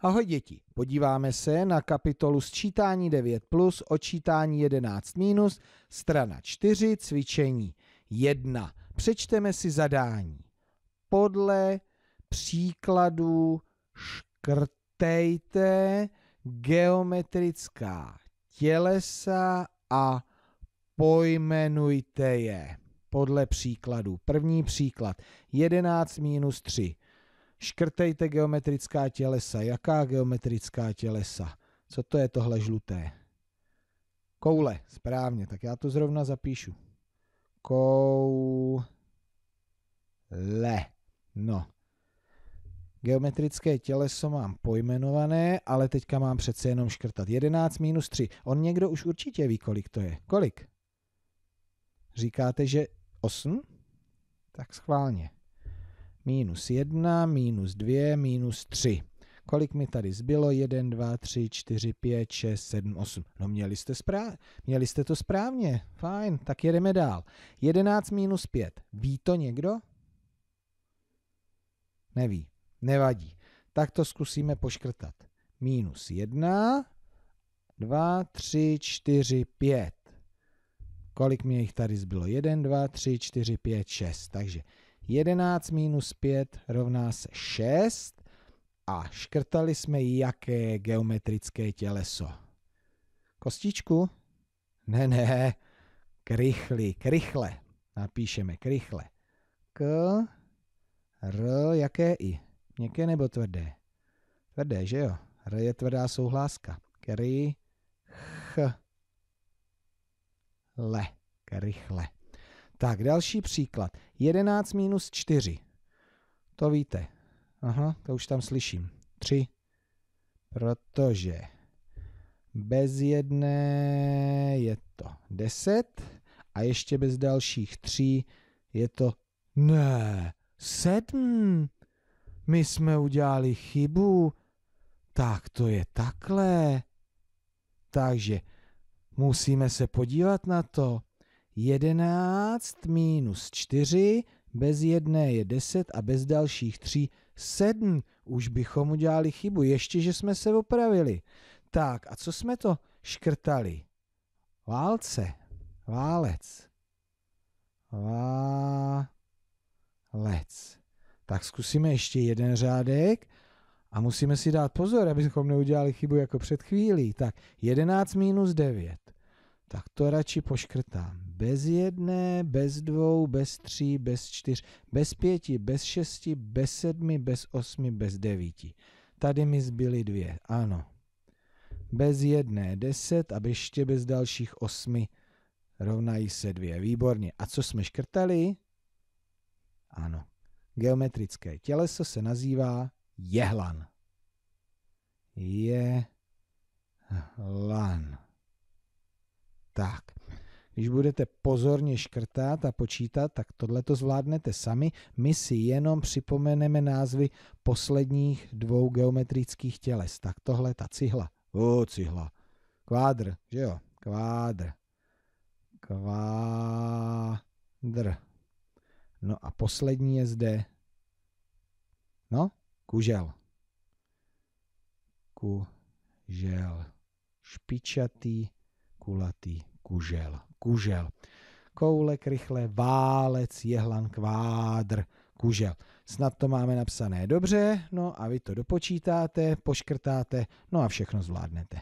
Ahoj děti, podíváme se na kapitolu sčítání 9 plus, odčítání 11 minus, strana 4, cvičení 1. Přečteme si zadání. Podle příkladů škrtejte geometrická tělesa a pojmenujte je. Podle příkladů. První příklad. 11 minus 3. Škrtejte geometrická tělesa. Jaká geometrická tělesa? Co to je tohle žluté? Koule, správně, tak já to zrovna zapíšu. Koule. No. Geometrické těleso mám pojmenované, ale teďka mám přece jenom škrtat. 11 minus 3. On někdo už určitě ví, kolik to je. Kolik? Říkáte, že 8? Tak schválně minus 1, minus 2, minus 3. Kolik mi tady zbylo? 1, 2, 3, 4, 5, 6, 7, 8. No měli jste, správ... měli jste to správně. Fajn, tak jedeme dál. 11 minus 5. Ví to někdo? Neví. Nevadí. Tak to zkusíme poškrtat. Minus 1, 2, 3, 4, 5. Kolik mi jich tady zbylo? 1, 2, 3, 4, 5, 6. Takže 11 minus 5 rovná se 6 a škrtali jsme jaké geometrické těleso. Kostičku? Ne, ne, krychli, krychle. Napíšeme krychle. K, R, jaké I? Měkké nebo tvrdé? Tvrdé, že jo? R je tvrdá souhláska. Kry, ch, le, krychle. Tak, další příklad. 11 minus 4. To víte. Aha, to už tam slyším. 3. Protože bez jedné je to 10 a ještě bez dalších 3 je to ne, 7. My jsme udělali chybu. Tak to je takhle. Takže musíme se podívat na to. 11 minus 4, bez jedné je 10 a bez dalších 3 7. Už bychom udělali chybu, ještě, že jsme se opravili. Tak, a co jsme to škrtali? Válce. Válec. Válec. Tak zkusíme ještě jeden řádek a musíme si dát pozor, abychom neudělali chybu jako před chvílí. Tak 11 minus 9. Tak to radši poškrtám bez jedné, bez dvou, bez tří, bez čtyř, bez pěti, bez šesti, bez sedmi, bez osmi, bez devíti. Tady mi zbyly dvě, ano. Bez jedné deset a ještě bez dalších osmi rovnají se dvě. Výborně. A co jsme škrtali? Ano. Geometrické těleso se nazývá jehlan. Jehlan. Tak. Když budete pozorně škrtat a počítat, tak tohle to zvládnete sami. My si jenom připomeneme názvy posledních dvou geometrických těles. Tak tohle ta cihla. O, cihla. Kvádr, že jo? Kvádr. Kvádr. No a poslední je zde. No, kužel. Kužel. Špičatý, kulatý kužel kužel. Koulek, rychle, válec, jehlan, kvádr, kužel. Snad to máme napsané dobře, no a vy to dopočítáte, poškrtáte, no a všechno zvládnete.